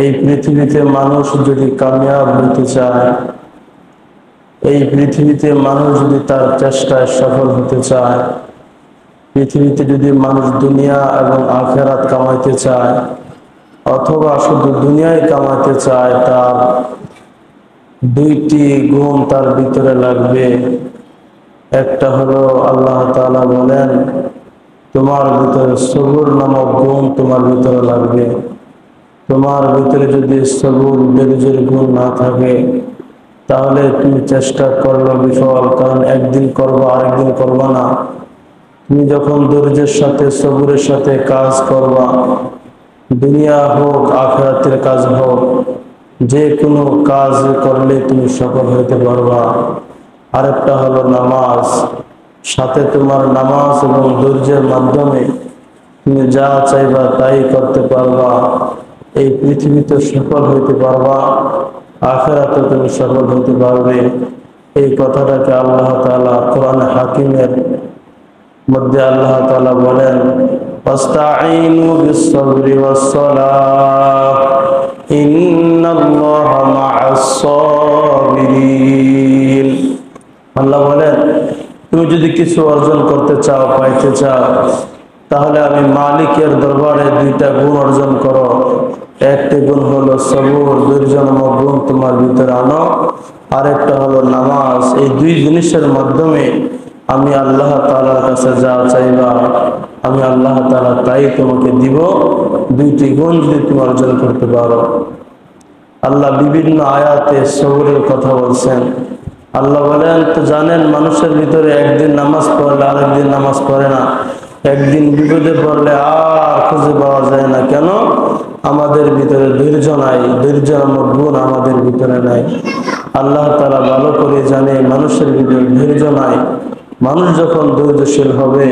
এই পৃথিবীতে মানুষ যদি কামিয়াব হতে চায়, এই পৃথিবীতে মানুষ যদি তার চেষ্টায় সফল হতে চায়, পৃথিবীতে যদি মানুষ দুনিয়া এবং আখেরাত কামাইতে চায়, অথবা শুধু দুনিয়ায় কামাইতে চায়, তার দুইটি গুণ তার ভিতরে লাগবে। একটা হলো আল্লাহ বলেন, তোমার ভিতরে সবুর নামক গুণ তোমার ভিতরে লাগবে। তোমার ভিতরে যদি সবুর ধৈর্যের গুণ না থাকে, তাহলে তুমি চেষ্টা করল বিফল, কারণ একদিন করবা, আরেকদিন করবা না। তুমি যখন ধৈর্যের সাথে, সবুরের সাথে কাজ করবা, দুনিয়া হোক, আখরাতের কাজ হোক, যে কোনো কাজ করলে তুমি সফল হইতে পারবা। আরেকটা হলো নামাজ। সাথে তোমার নামাজ এবং ধৈর্যের মাধ্যমে তুমি যা চাইবা তাই করতে পারবা। এই পৃথিবীতে সফল হইতে পারবা, আখেরাতে তুমি সফল হইতে পারবে। এই কথাটাকে আল্লাহ তালা কোরআন হাকিমের মধ্যে আল্লাহ তালা বলেন আল্লাহ বলেন, তুমি যদি কিছু অর্জন করতে চাও, পাইতে চাও তাহলে আমি মালিকের দরবারে দুইটা গুণ অর্জন করো। একটি গুণ হলো সবুর ধৈর্য নামক গুণ তোমার ভিতরে আনো। আরেকটা হলো নামাজ। এই দুই জিনিসের মাধ্যমে আমি আল্লাহ তালার কাছে যা চাইবা, আমি আল্লাহ তালা তাই তোমাকে দিব। দুইটি গুণ যদি তুমি অর্জন করতে পারো। আল্লাহ বিভিন্ন আয়াতে সবরের কথা বলছেন। আল্লাহ বলেন, তো জানেন, মানুষের ভিতরে একদিন নামাজ পড়লে আরেকদিন নামাজ পড়ে না। একদিন বিপদে পড়লে আর খুঁজে পাওয়া যায় না। কেন? আমাদের ভিতরে ধৈর্য নাই, ধৈর্য নামক গুণ আমাদের ভিতরে নাই। আল্লাহ তারা ভালো করে জানে, মানুষের ভিতরে ধৈর্য নাই। মানুষ যখন ধৈর্যশীল হবে,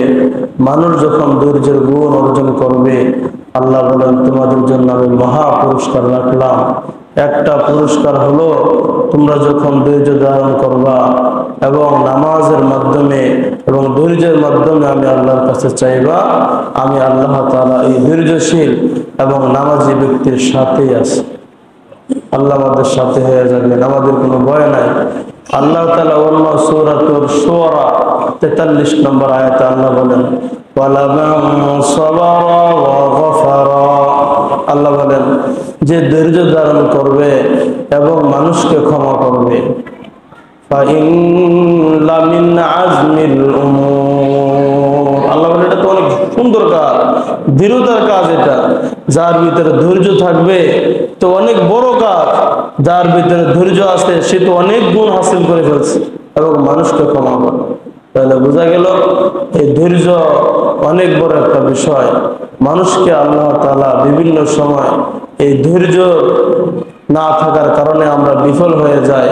মানুষ যখন ধৈর্যের গুণ অর্জন করবে আল্লাহ বলেন, তোমাদের জন্য আমি মহা পুরস্কার রাখলাম। একটা পুরস্কার হলো, তোমরা যখন ধৈর্য ধারণ করবা এবং নামাজের মাধ্যমে এবং ধৈর্যের মাধ্যমে আমি আল্লাহর কাছে চাইবা, আমি আল্লাহ তাআলা এই ধৈর্যশীল এবং নামাজি ব্যক্তির সাথেই আছি। আল্লাহ আমাদের সাথে হয়ে যাবেন আমাদের কোনো ভয় নাই। আল্লাহ তালা অন্য সৌরাতুর সোরা তেতাল্লিশ নম্বর আয়াতে আল্লাহ বলেন আল্লাহ বলেন, যে ধৈর্য ধারণ করবে এবং মানুষকে ক্ষমা করবে। সুন্দর কাজ দৃঢ়তার কাজ এটা। যার ভিতরে ধৈর্য থাকবে, তো অনেক বড় কাজ। যার ভিতরে ধৈর্য আছে, সে তো অনেক গুণ হাসিল করে ফেলছে এবং মানুষকে ক্ষমা করে তাহলে বোঝা গেল, এই ধৈর্য অনেক বড় একটা বিষয়। মানুষকে আল্লাহ তালা বিভিন্ন সময় এই ধৈর্য না থাকার কারণে আমরা বিফল হয়ে যাই।